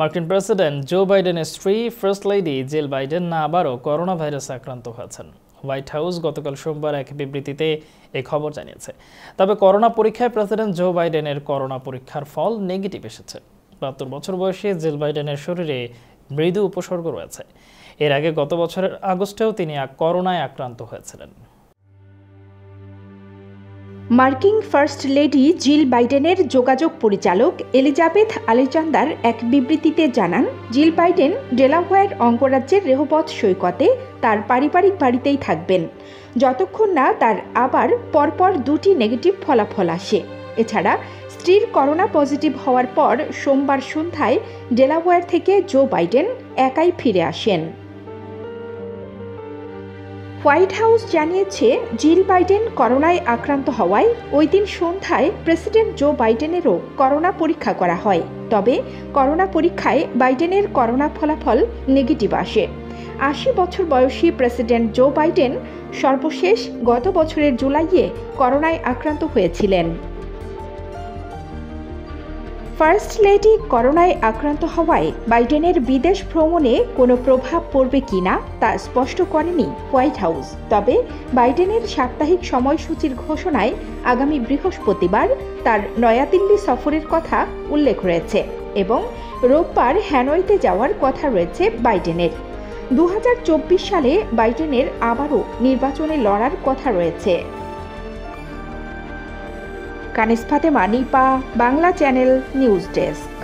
মার্কিন president Joe বাইডেনের স্ত্রী, ফার্স্ট লেডি জিল বাইডেন, না আবারও করোনা ভাইরাসে আক্রান্ত হয়েছেন। হোয়াইট হাউস গতকাল সোমবার এক বিবৃতিতে এই খবর জানিয়েছে। তবে করোনা পরীক্ষায় প্রেসিডেন্ট জো বাইডেনের করোনা পরীক্ষার ফল নেগেটিভ এসেছে। বাহাত্তর বছর বয়সে জেল বাইডেনের শরীরে মৃদু উপসর্গ রয়েছে। এর আগে গত বছরের আগস্টেও তিনি করোনায় আক্রান্ত হয়েছিলেন। মার্কিন ফার্স্ট লেডি জিল বাইডেনের যোগাযোগ পরিচালক এলিজাবেথ আলেকজান্ডার এক বিবৃতিতে জানান, জিল বাইডেন ডেলাওয়ার অঙ্গরাজ্যের রেহবত সৈকতে তার পারিবারিক বাড়িতেই থাকবেন। যতক্ষণ না তার আবার পরপর দুটি নেগেটিভ ফলাফল আসে। এছাড়া, স্ত্রীর করোনা পজিটিভ হওয়ার পর সোমবার সন্ধ্যায় ডেলাওয়ার থেকে জো বাইডেন একাই ফিরে আসেন। হোয়াইট হাউস জানিয়েছে, জিল বাইডেন করোনায় আক্রান্ত হওয়ায় ওই দিন সন্ধ্যায় প্রেসিডেন্ট জো বাইডেনেরও করোনা পরীক্ষা করা হয়। তবে করোনা পরীক্ষায় বাইডেনের করোনা ফলাফল নেগেটিভ আসে। আশি বছর বয়সী প্রেসিডেন্ট জো বাইডেন সর্বশেষ গত বছরের জুলাইয়ে করোনায় আক্রান্ত হয়েছিলেন। ফার্স্ট লেডি করোনায় আক্রান্ত হওয়ায় বাইডেনের বিদেশ ভ্রমণে কোনো প্রভাব পড়বে কিনা তা স্পষ্ট করেনি হোয়াইট হাউস। তবে বাইডেনের সাপ্তাহিক সময়সূচির ঘোষণায় আগামী বৃহস্পতিবার তার নয়াদিল্লি সফরের কথা উল্লেখ রয়েছে এবং রোববার হ্যানয়তে যাওয়ার কথা রয়েছে বাইডেনের। দু হাজার চব্বিশ সালে বাইডেনের আবারও নির্বাচনে লড়ার কথা রয়েছে। Kanis Fatema Nipa Bangla channel news desk.